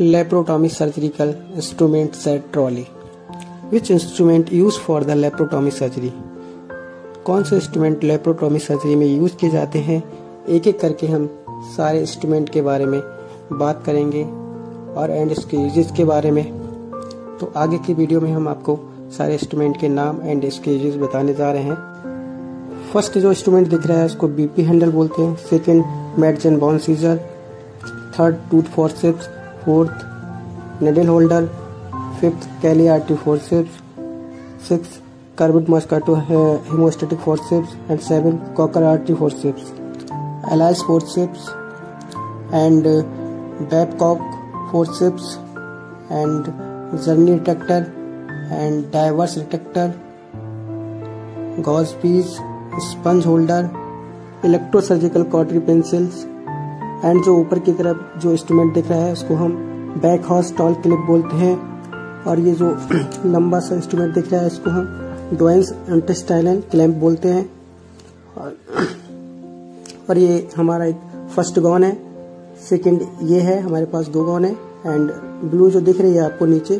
laparotomy surgical instrument set trolley. Which instrument used for the laparotomy surgery? कौन से instrument laparotomy surgery में use किए जाते हैं? एक एक करके हम सारे इंस्ट्रूमेंट के बारे में बात करेंगे और एंड इसके यूजेस के बारे में। तो आगे की वीडियो में हम आपको सारे इंस्ट्रूमेंट के नाम एंड इसके यूजेस बताने जा रहे हैं। फ़र्स्ट जो इंस्ट्रूमेंट दिख रहा है, उसको बीपी हैंडल बोलते हैं। Second Metzenbaum scissors third tooth forceps fourth needle holder fifth Kelly artery forceps six curved mosquito haemostatic forceps and seven Kocher artery forceps Allis forceps and Babcock forceps and journey detector and divers detector gauze piece sponge holder electrosurgical cautery pencils and जो ऊपर की तरफ़ जो instrument दिख रहा है उसको हम बैक हॉर्स टॉल क्लिप बोलते हैं। और ये जो लंबा सा इंस्ट्रूमेंट दिख रहा है इसको हम डोइंस इंटेस्टाइनल क्लैम्प बोलते हैं। और, और ये हमारा एक फ़र्स्ट गॉन है। सेकंड ये है हमारे पास दो गॉन है। एंड ब्लू जो दिख रही है आपको नीचे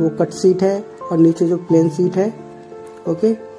वो कट सीट है। और नीचे जो प्लेन सीट है। ओके